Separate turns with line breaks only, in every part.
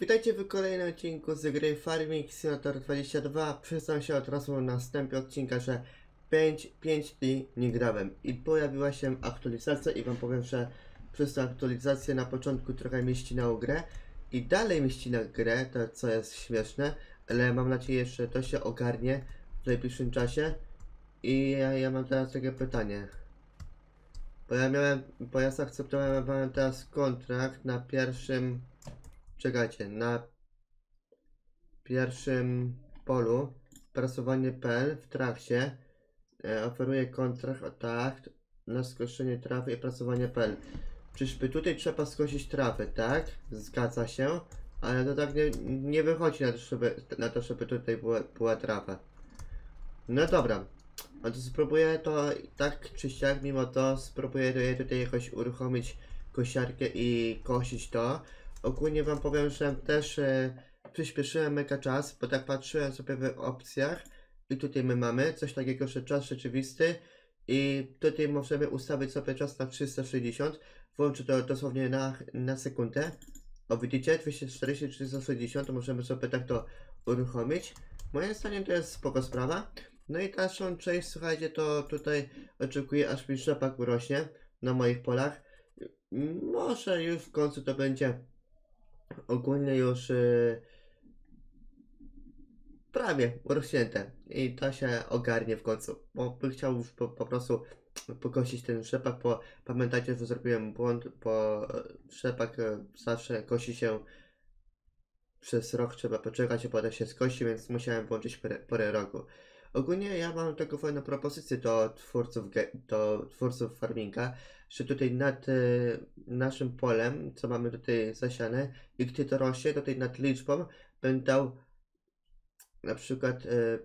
Witajcie w kolejnym odcinku z gry Farming Simulator 22. Przyznam się od razu na wstępie odcinka, że 5, 5 dni nie grałem i pojawiła się aktualizacja i wam powiem, że przez tę aktualizację na początku trochę mi ścinało grę i dalej mi ścina grę, to co jest śmieszne, ale mam nadzieję, że to się ogarnie w najbliższym czasie i ja, ja mam teraz takie pytanie. Bo ja miałem, bo ja zaakceptowałem teraz kontrakt na pierwszym Czekajcie, na pierwszym polu prasowanie.pl w trakcie e, oferuje kontrakt na skoszenie trawy i prasowanie.pl. Czyżby tutaj trzeba skosić trawę, tak? Zgadza się, ale to tak nie, nie wychodzi na to, żeby, na to, żeby tutaj była, była trawa. No dobra, no to spróbuję to tak czy siak, mimo to spróbuję tutaj jakoś uruchomić kosiarkę i kosić to. Ogólnie wam powiem, że też e, przyspieszyłem mega czas, bo tak patrzyłem sobie w opcjach i tutaj my mamy coś takiego, że czas rzeczywisty i tutaj możemy ustawić sobie czas na 360, włączę to dosłownie na, na sekundę. O widzicie, 240, 360, to możemy sobie tak to uruchomić. Moim zdaniem to jest spoko sprawa. No i dalszą część, słuchajcie, to tutaj oczekuję aż mi rzepak urośnie na moich polach. Może już w końcu to będzie ogólnie już yy, prawie urośnięte i to się ogarnie w końcu, bo bym chciał już po, po prostu pokosić ten rzepak, bo pamiętajcie, że zrobiłem błąd, bo e, rzepak e, zawsze kosi się przez rok, trzeba poczekać, a potem się skosi, więc musiałem włączyć porę, roku. Ogólnie ja mam taką fajną propozycję do twórców, do twórców farminga, że tutaj nad y, naszym polem, co mamy tutaj zasiane, i gdy to rośnie, tutaj nad liczbą będę dał na przykład y,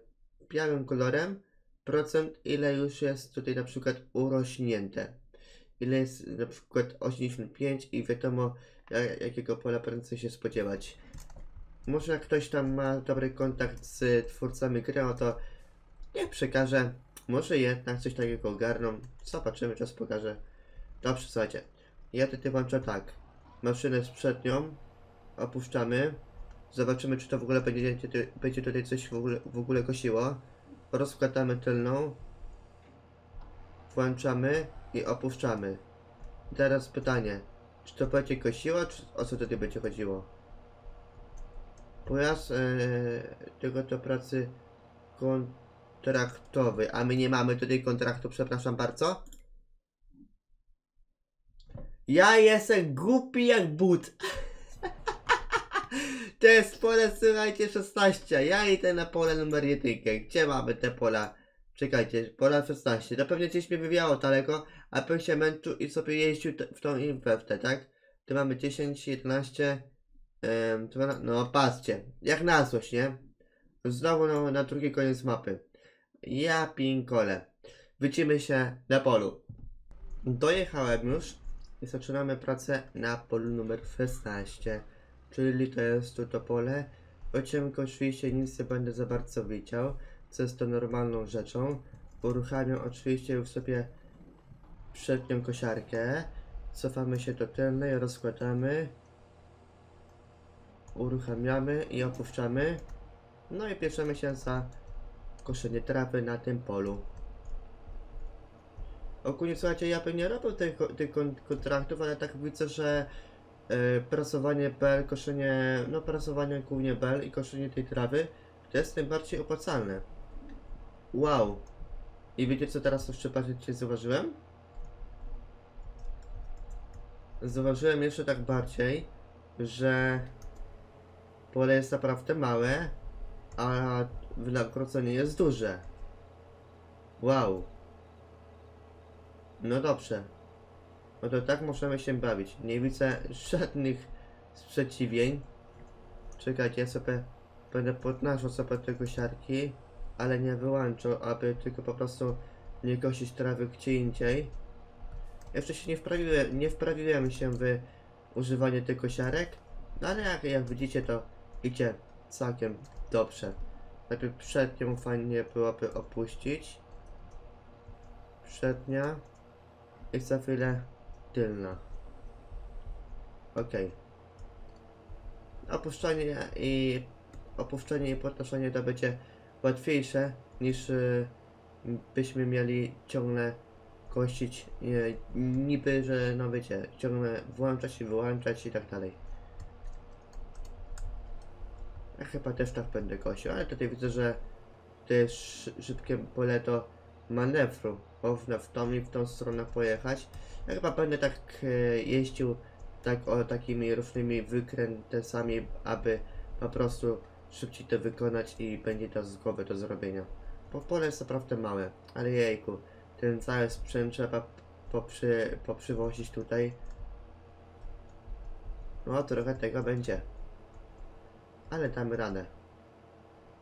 białym kolorem procent, ile już jest tutaj na przykład urośnięte. Ile jest na przykład 85 i wiadomo jak, jakiego pola prędzej się spodziewać. Może jak ktoś tam ma dobry kontakt z twórcami gry, no to niech przekaże. Może jednak coś takiego ogarną. Zobaczymy, czas pokaże. Dobrze, słuchajcie. Ja tutaj włączę tak. Maszynę z przednią. Opuszczamy. Zobaczymy, czy to w ogóle będzie, będzie tutaj coś w ogóle, w ogóle kosiło. Rozkładamy tylną. Włączamy i opuszczamy. Teraz pytanie. Czy to będzie kosiło, czy o co tutaj będzie chodziło? Pojazd e, tego do pracy kontraktowy, a my nie mamy tutaj kontraktu, przepraszam bardzo. Ja jestem głupi jak but. To jest pole, słuchajcie, 16. Ja idę na pole numer 1. Gdzie mamy te pola? Czekajcie, pola 16. To pewnie gdzieś mnie wywiało daleko, a bym się męczył i sobie jeździł w tą inweftę, tak? Tu mamy 10, 11, um, 12, no patrzcie, jak na złość, nie? Znowu na, na drugi koniec mapy. Ja pinkole. Wycimy się na polu. Dojechałem już i zaczynamy pracę na polu numer 16. Czyli to jest tu to pole. O oczywiście nic nie będę za bardzo widział, co jest to normalną rzeczą. Uruchamiam oczywiście już sobie przednią kosiarkę. Cofamy się do tylnej, rozkładamy. Uruchamiamy i opuszczamy. No i bierzemy się za koszenie trawy na tym polu. Ogólnie słuchajcie, ja bym nie robił tych, tych kon- kontraktów, ale tak widzę, że e, prasowanie bel, koszenie, no prasowanie głównie bel i koszenie tej trawy to jest najbardziej opłacalne. Wow. I wiecie co teraz jeszcze bardziej zauważyłem? Zauważyłem jeszcze tak bardziej, że pole jest naprawdę małe, a wynagrodzenie jest duże. Wow. No dobrze. No to tak możemy się bawić. Nie widzę żadnych sprzeciwień. Czekajcie, ja sobie będę podnaszał sobie tego siarki, ale nie wyłączał, aby tylko po prostu nie kosić trawy gdzie indziej. Jeszcze się nie wprawiłem, nie wprawiłem się w używanie tych kosiarek, no ale jak, jak widzicie to idzie całkiem dobrze. Najpierw przednią fajnie byłoby opuścić. Przednia. I za chwilę tylna. Ok. opuszczanie i opuszczenie i podnoszenie to będzie łatwiejsze niż y, byśmy mieli ciągle kościć y, niby, że no wiecie, ciągle włączać i wyłączać i tak dalej. Ja chyba też tak będę kosił, ale tutaj widzę, że to jest szy- szybkie pole do manewru. Można w tą i w tą stronę pojechać. Ja chyba będę tak e, jeździł tak o takimi różnymi wykrętesami, aby po prostu szybciej to wykonać i będzie to z głowy do zrobienia. Bo pole jest naprawdę małe, ale jejku, ten cały sprzęt trzeba poprzy, poprzywozić tutaj. No trochę tego będzie. Ale damy radę.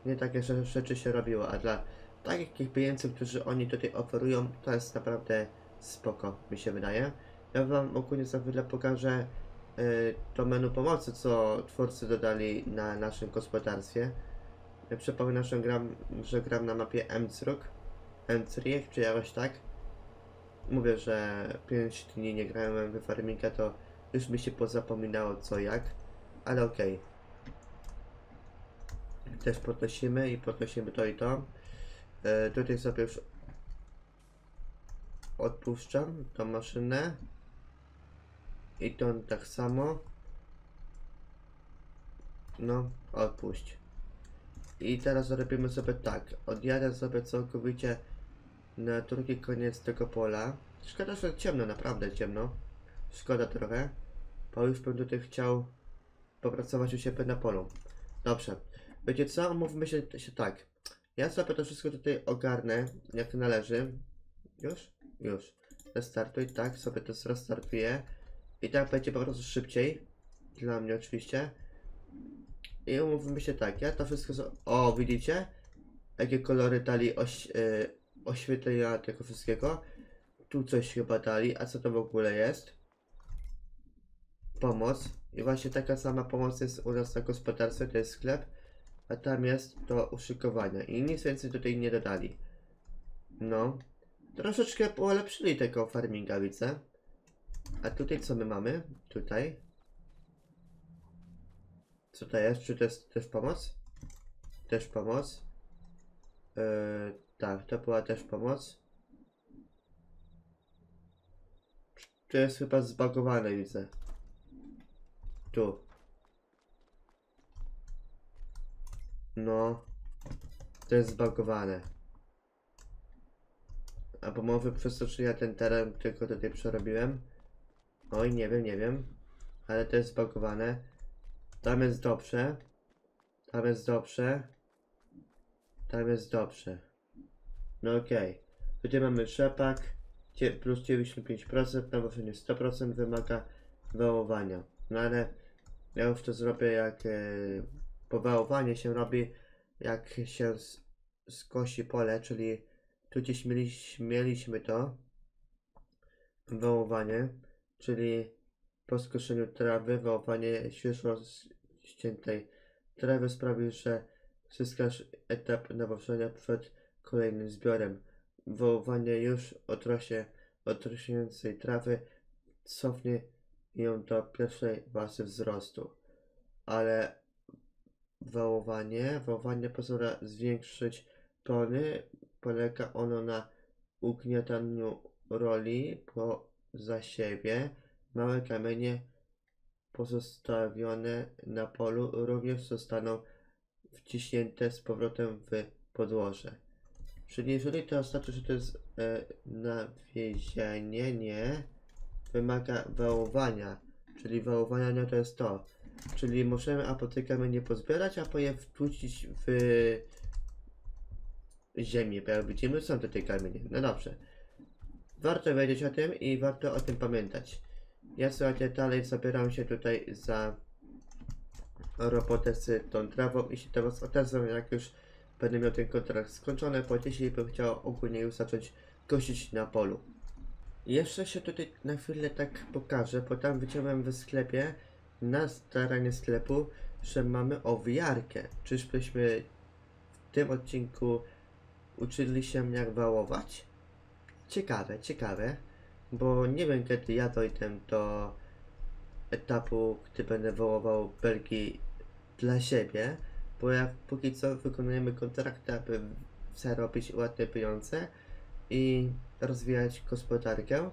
Nie takie rze- rzeczy się robiło, a dla takich pieniędzy, którzy oni tutaj oferują, to jest naprawdę spoko, mi się wydaje. Ja wam ogólnie za chwilę pokażę y, to menu pomocy, co twórcy dodali na naszym gospodarstwie. Ja przypominam, że gram, że gram na mapie Emcruk, Emcriech, czy jakoś tak. Mówię, że 5 dni nie grałem w farminga, to już mi się pozapominało co jak, ale okej. Też podnosimy i podnosimy to i to. E, tutaj sobie już odpuszczam tą maszynę. I to tak samo. No, odpuść. I teraz zrobimy sobie tak. Odjadę sobie całkowicie na drugi koniec tego pola. Szkoda, że ciemno, naprawdę ciemno. Szkoda trochę. Bo już bym tutaj chciał popracować u siebie na polu. Dobrze. Wiecie co? Mówmy się, się tak. Ja sobie to wszystko tutaj ogarnę, jak należy. Już? Już. Restartuj, tak, sobie to zrestartuję. I tak będzie po prostu szybciej. Dla mnie oczywiście. I umówmy się tak, ja to wszystko... O, widzicie? Jakie kolory dali oś, y, oświetlenia tego wszystkiego. Tu coś chyba dali, a co to w ogóle jest? Pomoc. I właśnie taka sama pomoc jest u nas na gospodarstwie, to jest sklep. A tam jest do uszykowania. I nic więcej tutaj nie dodali. No. Troszeczkę polepszyli tego farminga, widzę. A tutaj co my mamy? Tutaj. Co to jest? Czy to jest też pomoc? Też pomoc. Yy, tak, to była też pomoc. To jest chyba zbagowane, widzę. Tu. No. To jest zbagowane. Albo może przez to, czy ja ten teren tylko tutaj przerobiłem. Oj, nie wiem, nie wiem. Ale to jest zbagowane. Tam jest dobrze. Tam jest dobrze. Tam jest dobrze. No okej. Tutaj mamy rzepak. cie- Plus 95%, nawożenie 100% wymaga wałowania. No ale ja już to zrobię jak e, powałowanie się robi jak się skosi pole, czyli tu gdzieś mieliśmy, to wołowanie, czyli po skoszeniu trawy, wołowanie świeżo ściętej trawy sprawi, że zyskasz etap nawożenia przed kolejnym zbiorem. Wołowanie już otrosie otrosiającej trawy cofnie ją do pierwszej fazy wzrostu, ale wołowanie, wołowanie pozwala zwiększyć plony, polega ono na ugniataniu roli poza siebie. Małe kamienie pozostawione na polu również zostaną wciśnięte z powrotem w podłoże. Czyli jeżeli to oznacza, że to jest e, nawiezienie, nie, wymaga wałowania, czyli wałowania nie to jest to. Czyli możemy apotykę nie pozbierać, a potem wrzucić w ziemię, bo jak widzimy są tutaj kamienie. No dobrze. Warto wiedzieć o tym i warto o tym pamiętać. Ja słuchajcie, dalej zabieram się tutaj za robotę z tą trawą i się do was odezwę, jak już będę miał ten kontrakt skończony, bo dzisiaj bym chciał ogólnie już zacząć kosić na polu. Jeszcze się tutaj na chwilę tak pokażę, bo tam wyciąłem w sklepie, na terenie sklepu, że mamy owijarkę. Czyżbyśmy w tym odcinku uczyli się jak wałować? Ciekawe, ciekawe, bo nie wiem kiedy ja dojdę do etapu, gdy będę wołował belki dla siebie, bo jak póki co wykonujemy kontrakty, aby zarobić ładne pieniądze i rozwijać gospodarkę,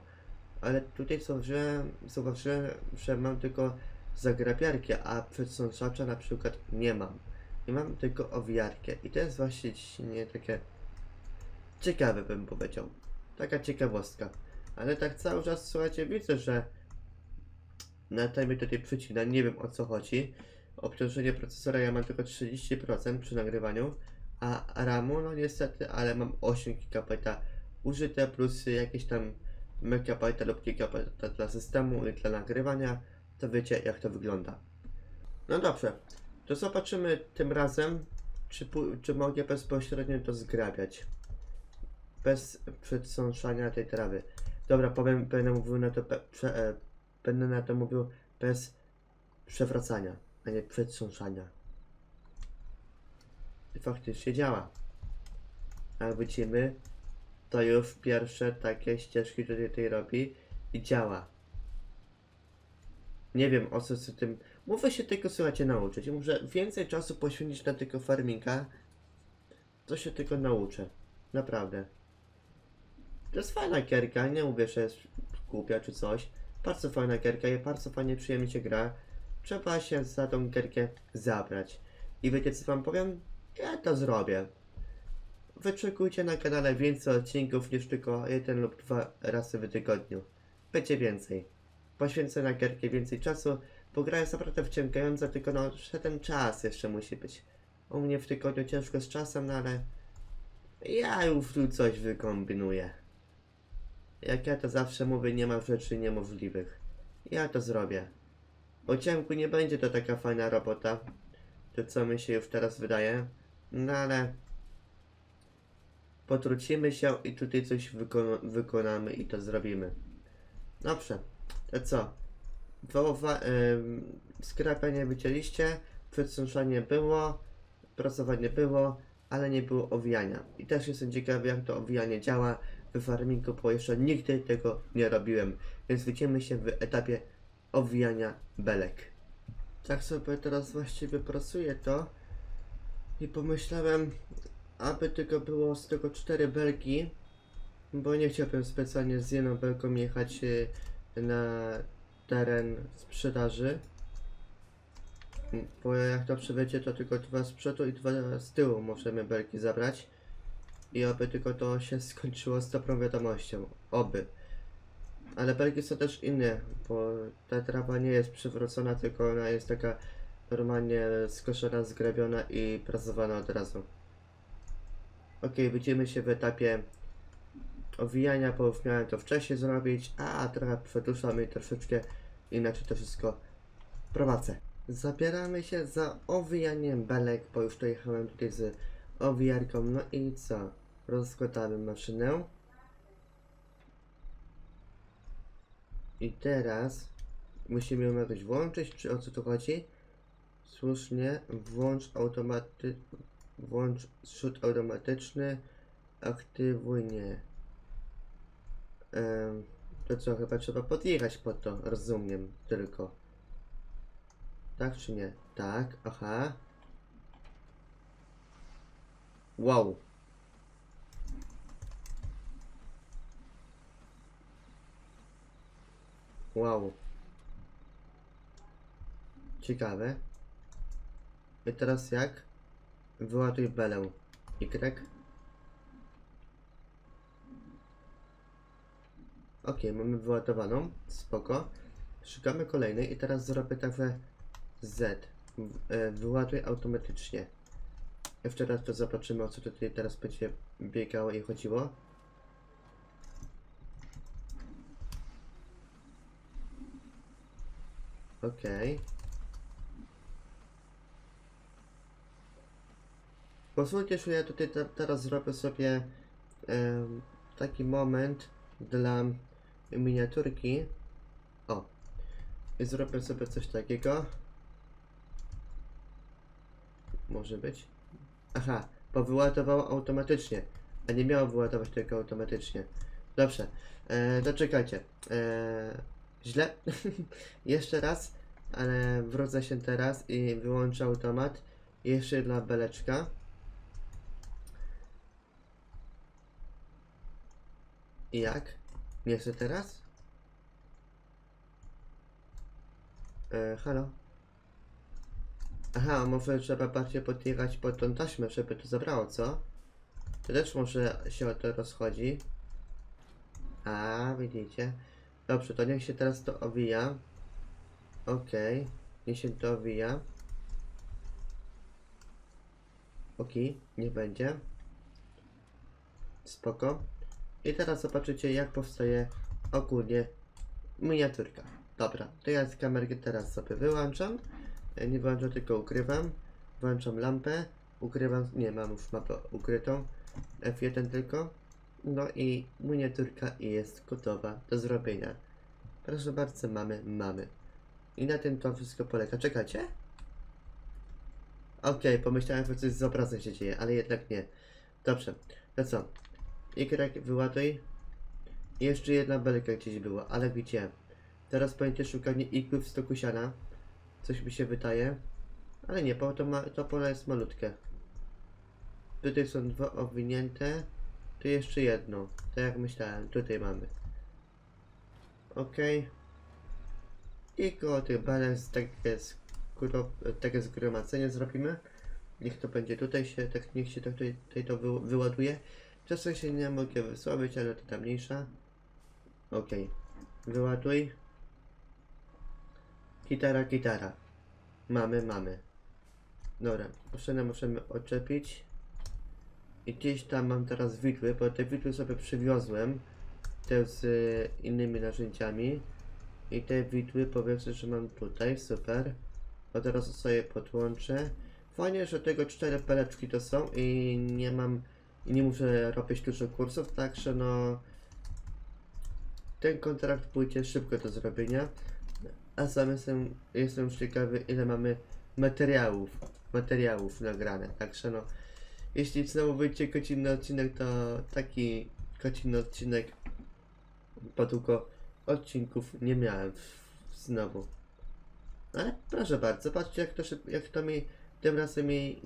ale tutaj zauważyłem, zauważyłem że mam tylko zagrabiarkę, a przedsączacza na przykład nie mam. I mam tylko owijarkę. I to jest właśnie nie takie ciekawe bym powiedział. Taka ciekawostka. Ale tak cały czas słuchajcie, widzę, że na time tutaj przycina, nie wiem o co chodzi. Obciążenie procesora ja mam tylko 30% przy nagrywaniu, a RAMu no niestety, ale mam 8 GB użyte plus jakieś tam megabajta lub gigabajta dla systemu i dla nagrywania, to wiecie jak to wygląda. No dobrze, to zobaczymy tym razem, czy, czy mogę bezpośrednio to zgrabiać. Bez przedsąszania tej trawy. Dobra, powiem, będę mówił na to, prze, e, będę na to mówił bez przewracania, a nie przedsąszania. I faktycznie działa. A widzimy, to już pierwsze takie ścieżki tutaj, tutaj robi i działa. Nie wiem o co z tym. Muszę się tego słuchajcie nauczyć. Muszę więcej czasu poświęcić na tego farminga. To się tylko nauczę. Naprawdę. To jest fajna gierka, nie mówię, że jest głupia czy coś. Bardzo fajna gierka i bardzo fajnie przyjemnie się gra. Trzeba się za tą gierkę zabrać. I wiecie co wam powiem? Ja to zrobię. Wyczekujcie na kanale więcej odcinków niż tylko jeden lub dwa razy w tygodniu. Będzie więcej. Poświęcę na gierkę więcej czasu, bo gra jest naprawdę wciągająca, tylko no, ten czas jeszcze musi być. U mnie w tygodniu ciężko z czasem, no ale ja już tu coś wykombinuję. Jak ja to zawsze mówię, nie ma rzeczy niemożliwych. Ja to zrobię. Po ciemku nie będzie to taka fajna robota, to co mi się już teraz wydaje, no ale potrucimy się i tutaj coś wyko wykonamy i to zrobimy. Dobrze, co? Wołowa- ym, skrapianie wycięliście, przedsąszanie było, pracowanie było, ale nie było owijania. I też jestem ciekawy jak to owijanie działa w farmingu, bo jeszcze nigdy tego nie robiłem. Więc widzimy się w etapie owijania belek. Tak sobie teraz właściwie pracuję to i pomyślałem, aby tylko było z tego cztery belki, bo nie chciałbym specjalnie z jedną belką jechać y, na teren sprzedaży. Bo jak to przywiecie, to tylko dwa z przodu i dwa z tyłu możemy belki zabrać. I oby tylko to się skończyło z dobrą wiadomością. Oby. Ale belki są też inne, bo ta trawa nie jest przywrócona, tylko ona jest taka normalnie skoszona, zgrabiona i prasowana od razu. Ok, widzimy się w etapie owijania, bo już miałem to wcześniej zrobić, a trochę przedłużam i troszeczkę inaczej to wszystko prowadzę. Zabieramy się za owijaniem belek, bo już dojechałem tutaj z owijarką, no i co? Rozkładamy maszynę. I teraz musimy ją jakoś włączyć, czy o co tu chodzi? Słusznie, włącz automaty... Włącz zrzut automatyczny, aktywuj nie. To co, chyba trzeba podjechać po to, rozumiem, tylko. Tak czy nie? Tak, aha. Wow. Wow. Ciekawe. I teraz jak? Wyładuj belę. Y. Ok, mamy wyładowaną. Spoko. Szukamy kolejnej i teraz zrobię także Z. E, Wyładuj automatycznie. Jeszcze raz to zobaczymy o co tutaj teraz będzie biegało i chodziło. Okej. Pozwólcie, że ja tutaj te, teraz zrobię sobie taki moment dla miniaturki. O. I zrobię sobie coś takiego. Może być. Aha, bo wyładowało automatycznie. A nie miało wyładować tylko automatycznie. Dobrze. E, to czekajcie. E, źle. Jeszcze raz. ale wrócę się teraz i wyłączę automat. Jeszcze jedna beleczka. Jak? Chcę teraz? E, halo? Aha, może trzeba bardziej podjechać pod tą taśmę, żeby to zabrało, co? To też może się o to rozchodzi. A, widzicie. Dobrze, to niech się teraz to owija. Okej, niech się to owija. Okej, nie będzie. Spoko. I teraz zobaczycie jak powstaje ogólnie miniaturka. Dobra, to ja z kamerki teraz sobie wyłączam. E, Nie wyłączam, tylko ukrywam. Włączam lampę. Ukrywam, nie mam już mapę ukrytą. F1 tylko. No i miniaturka jest gotowa do zrobienia. Proszę bardzo, mamy, mamy. I na tym to wszystko polega. Czekacie? Okej, pomyślałem, że coś z obrazem się dzieje, ale jednak nie. Dobrze, to co? Y wyładuj. I Jeszcze jedna belka gdzieś była, ale gdzie? Teraz będzie szukanie igły w stoku siana. Coś mi się wydaje. Ale nie, bo to, ma, to pole jest malutkie. Tutaj są dwa owinięte. Tu jeszcze jedno. Tak jak myślałem, tutaj mamy. Okej. I koło tych balans takie, skuro, takie zgromadzenie zrobimy. Niech to będzie tutaj się, tak niech się to tutaj, tutaj to wy, wyładuje. Się nie mogę wysławić, ale to tam mniejsza. Okej. Wyładuj. Gitara, gitara. Mamy, mamy. Dobra, maszyny możemy odczepić. I gdzieś tam mam teraz widły, bo te widły sobie przywiozłem. Te z y, innymi narzędziami. I te widły powiedzmy, że mam tutaj, super. A teraz sobie podłączę. Fajnie, że tego cztery peleczki to są i nie mam, i nie muszę robić dużo kursów, także no... Ten kontrakt pójdzie szybko do zrobienia. A sam jestem, jestem już ciekawy ile mamy materiałów, materiałów nagrane, także no... Jeśli znowu wyjdzie godzinny odcinek, to taki godzinny odcinek, bo długo odcinków nie miałem znowu. Ale proszę bardzo, patrzcie jak to, jak to mi tym razem mi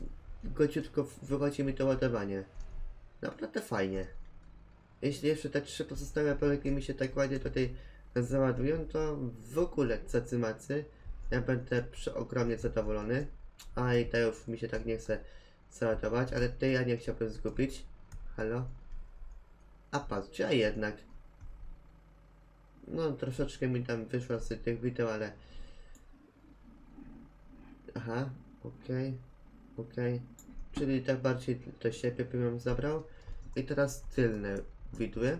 godziutko w- wychodzi mi to ładowanie. Naprawdę fajnie. Jeśli jeszcze te trzy pozostałe peleki mi się tak ładnie tutaj załadują, to w ogóle cacy macy. Ja będę przeogromnie zadowolony. A i to już mi się tak nie chce załadować, ale tej ja nie chciałbym zgubić. Halo? A patrzcie, a jednak. No, troszeczkę mi tam wyszło z tych wideo, ale... Aha, okej, okej. Czyli tak bardziej do siebie bym ją zabrał. I teraz tylne widły.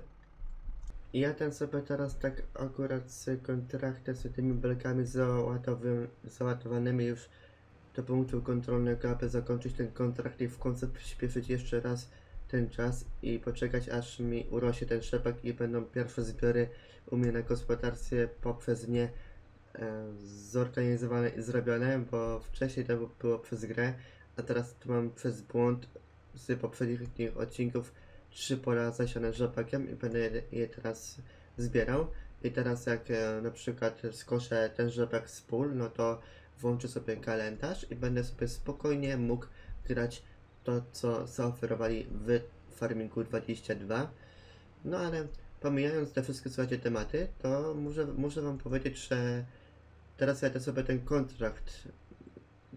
I ja ten sobie teraz tak akurat z kontraktem z tymi belkami załadowy, załadowanymi już do punktu kontrolnego, aby zakończyć ten kontrakt i w końcu przyspieszyć jeszcze raz ten czas i poczekać aż mi urośnie ten szczepak i będą pierwsze zbiory u mnie na gospodarstwie poprzez mnie e, zorganizowane i zrobione, bo wcześniej to było przez grę, a teraz tu mam przez błąd z poprzednich odcinków trzy pola zasiane rzepakiem i będę je, teraz zbierał. I teraz jak e, na przykład skoszę ten rzepak z pól, no to włączę sobie kalendarz i będę sobie spokojnie mógł grać to, co zaoferowali w Farmingu 22. No ale pomijając te wszystkie słuchajcie tematy, to muszę, muszę wam powiedzieć, że teraz jadę sobie ten kontrakt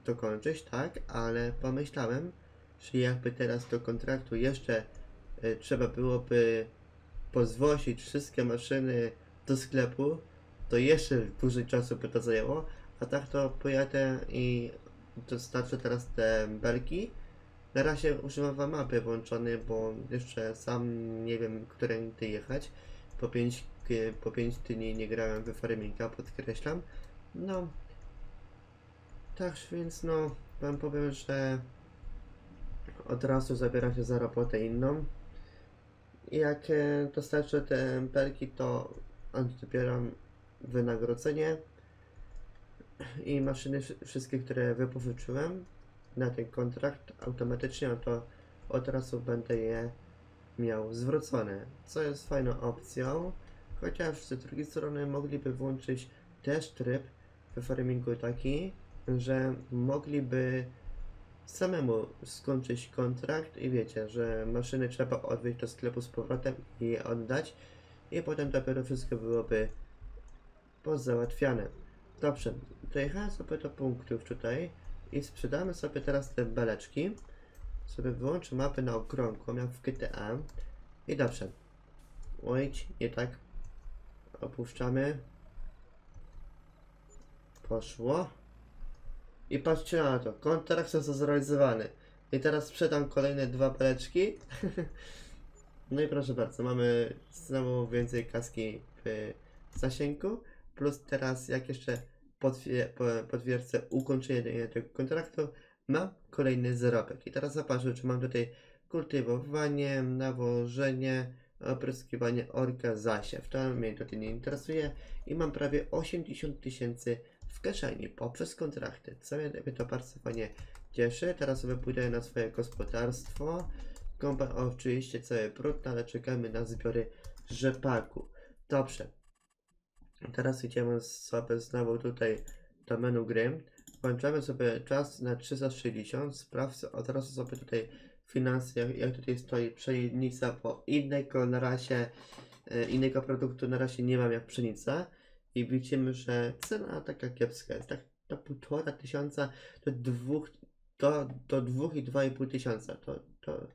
dokończyć, tak, ale pomyślałem, że jakby teraz do kontraktu jeszcze trzeba byłoby pozwolić wszystkie maszyny do sklepu, to jeszcze dłużej czasu by to zajęło, a tak to pojadę i dostarczę teraz te belki. Na razie używam mapy włączonej, bo jeszcze sam nie wiem, którędy jechać. Po 5 po pięć dni nie grałem w Farminga, podkreślam. No, tak więc no, wam powiem, że od razu zabieram się za robotę inną. I jak e, dostarczę te belki, to odbieram wynagrodzenie i maszyny wszy- wszystkie, które wypożyczyłem na ten kontrakt automatycznie, to od razu będę je miał zwrócone, co jest fajną opcją, chociaż z drugiej strony mogliby włączyć też tryb, w farmingu taki, że mogliby samemu skończyć kontrakt i wiecie, że maszyny trzeba odwieźć do sklepu z powrotem i je oddać i potem dopiero wszystko byłoby pozałatwiane. Dobrze, dojechałem sobie do punktów tutaj i sprzedamy sobie teraz te beleczki. Sobie wyłączę mapę na okrągłą, jak w GTA. I dobrze. Ojć, nie tak. Opuszczamy. Poszło. I patrzcie na to, kontrakt został zrealizowany. I teraz sprzedam kolejne dwa beleczki. no i proszę bardzo, mamy znowu więcej kaski w zasięgu. Plus teraz jak jeszcze potwie, po- potwierdzę ukończenie tego kontraktu, mam kolejny zarobek. I teraz zobaczę, czy mam tutaj kultywowanie, nawożenie, opryskiwanie orka, zasiew. To mnie tutaj nie interesuje. I mam prawie 80 tysięcy w kieszeni poprzez kontrakty. Co mnie to bardzo fajnie cieszy. Teraz sobie pójdę na swoje gospodarstwo. Kąpa oczywiście cały brud, ale czekamy na zbiory rzepaku. Dobrze. Teraz idziemy sobie znowu tutaj do menu gry. Włączamy sobie czas na 360. Sprawdzę od razu sobie tutaj finanse, jak, jak tutaj stoi pszenica, bo innego na razie, e, innego produktu na razie nie mam jak pszenica. I widzimy, że cena taka kiepska jest. Tak do półtora tysiąca do dwóch, do, do dwóch i dwa i pół tysiąca. To, to,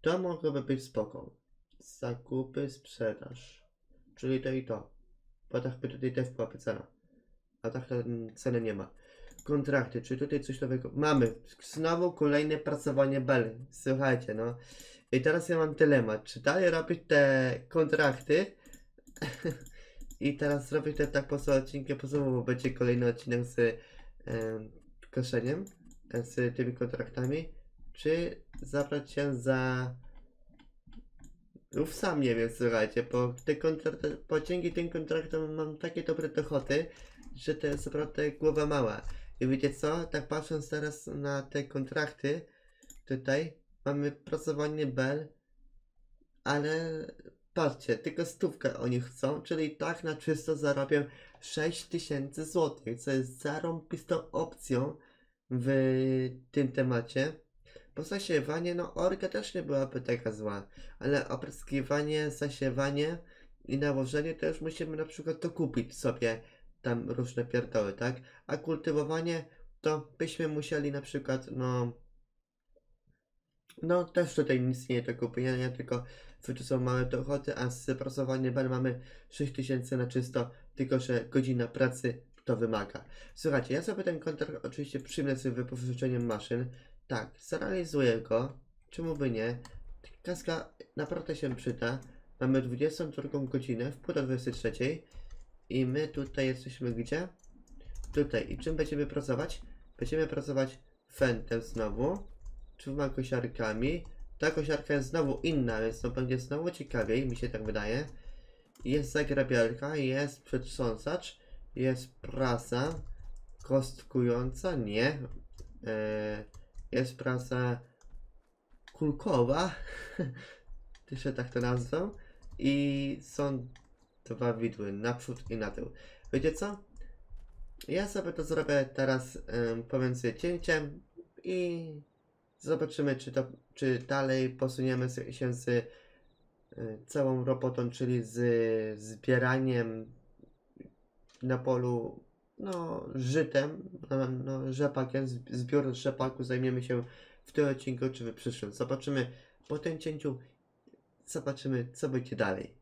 to mogłoby być spoko. Zakupy, sprzedaż. Czyli to i to. Bo tak by tutaj też byłaby cena. A tak to ceny nie ma. Kontrakty, czy tutaj coś nowego? Mamy. Znowu kolejne pracowanie Bell. Słuchajcie, no. I teraz ja mam dylemat. Czy dalej robić te kontrakty? I teraz zrobić te tak po prostu odcinki po prostu, bo będzie kolejny odcinek z e, koszeniem, z tymi kontraktami. Czy zabrać się za Uf, sam nie wiem, słuchajcie, bo, te kontrakty, bo dzięki tym kontraktom mam takie dobre dochody, że to jest naprawdę głowa mała. I wiecie co, tak patrząc teraz na te kontrakty, tutaj mamy pracowanie Bell, ale patrzcie, tylko stówkę oni chcą, czyli tak na czysto zarobią 6000 zł, co jest zarąbistą opcją w tym temacie. Bo zasiewanie, no orka też nie byłaby taka zła, ale opryskiwanie, zasiewanie i nawożenie to już musimy na przykład to kupić sobie tam różne pierdoły, tak? A kultywowanie to byśmy musieli na przykład, no no też tutaj nic nie do kupienia, tylko to są małe dochody, a z pracowania bar mamy 6000 na czysto, tylko że godzina pracy to wymaga. Słuchajcie, ja sobie ten kontrakt oczywiście przyjmę z wypożyczeniem maszyn. Tak, zrealizuję go. Czemu by nie? Kaska naprawdę się przyda. Mamy 22 godzinę w pół do 23 i my tutaj jesteśmy gdzie? Tutaj. I czym będziemy pracować? Będziemy pracować fentem znowu, dwoma kosiarkami. Ta kosiarka jest znowu inna, więc to będzie znowu ciekawiej, mi się tak wydaje. Jest zagrabiarka, jest przetrząsacz, jest prasa kostkująca, nie. Eee, jest prasa kulkowa, jeszcze tak to nazwę. I są dwa widły, naprzód i na tył. Wiecie co? Ja sobie to zrobię teraz em, pomiędzy cięciem i zobaczymy, czy, to, czy dalej posuniemy się z y, całą robotą, czyli z zbieraniem na polu no, żytem, no, no, rzepakiem, zb- zbiór rzepaku zajmiemy się w tym odcinku czy w przyszłym. Zobaczymy po tym cięciu, zobaczymy co będzie dalej.